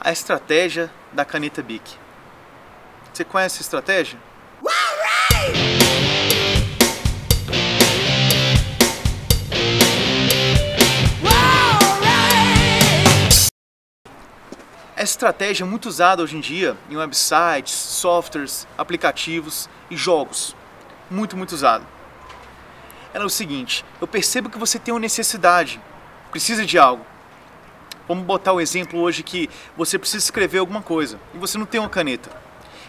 a estratégia da caneta Bic. Você conhece a estratégia? Essa estratégia é muito usada hoje em dia em websites, softwares, aplicativos e jogos. Muito, muito usado. Ela é o seguinte, eu percebo que você tem uma necessidade, precisa de algo. Vamos botar o exemplo hoje que você precisa escrever alguma coisa e você não tem uma caneta.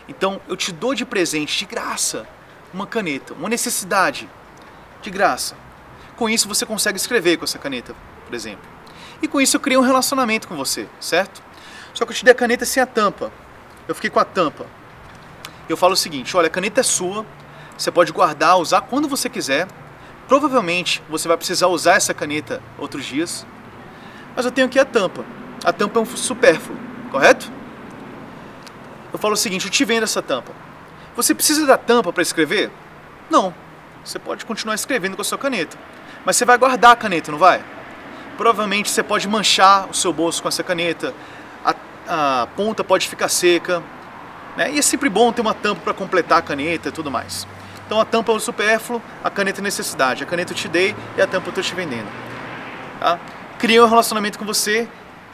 Então eu te dou de presente, de graça, uma caneta, uma necessidade, de graça. Com isso você consegue escrever com essa caneta, por exemplo. E com isso eu criei um relacionamento com você, certo? Só que eu te dei a caneta sem a tampa. Eu fiquei com a tampa. Eu falo o seguinte, olha, a caneta é sua, você pode guardar, usar quando você quiser. Provavelmente você vai precisar usar essa caneta outros dias. Mas eu tenho aqui a tampa. A tampa é um supérfluo, correto? Eu falo o seguinte, eu te vendo essa tampa. Você precisa da tampa para escrever? Não. Você pode continuar escrevendo com a sua caneta. Mas você vai guardar a caneta, não vai? Provavelmente você pode manchar o seu bolso com essa caneta, a, a ponta pode ficar seca, né? e é sempre bom ter uma tampa para completar a caneta e tudo mais. Então a tampa é o supérfluo, a caneta é necessidade. A caneta eu te dei e a tampa eu estou te vendendo. Tá? Criei um relacionamento com você,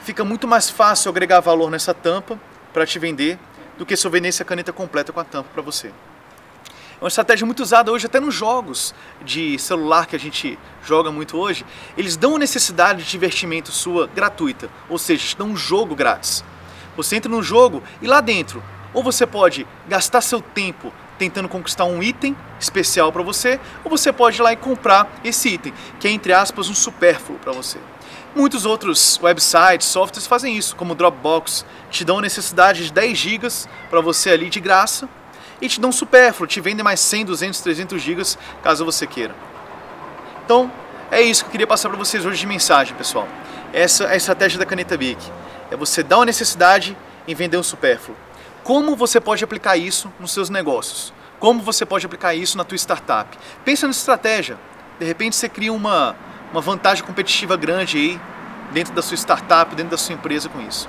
fica muito mais fácil agregar valor nessa tampa para te vender do que se eu vendesse a caneta completa com a tampa para você. É uma estratégia muito usada hoje até nos jogos de celular que a gente joga muito hoje. Eles dão uma necessidade de divertimento sua gratuita, ou seja, te dão um jogo grátis. Você entra no jogo e lá dentro, ou você pode gastar seu tempo tentando conquistar um item especial para você, ou você pode ir lá e comprar esse item, que é entre aspas um supérfluo para você. Muitos outros websites, softwares fazem isso, como o Dropbox, te dão necessidade de 10 GB para você ali de graça e te dão supérfluo, te vendem mais 100, 200, 300 GB caso você queira. Então, é isso que eu queria passar para vocês hoje de mensagem, pessoal. Essa é a estratégia da caneta Bic. É você dar uma necessidade em vender um supérfluo. Como você pode aplicar isso nos seus negócios? Como você pode aplicar isso na tua startup? Pensa nessa estratégia. De repente você cria uma, uma vantagem competitiva grande aí dentro da sua startup, dentro da sua empresa com isso.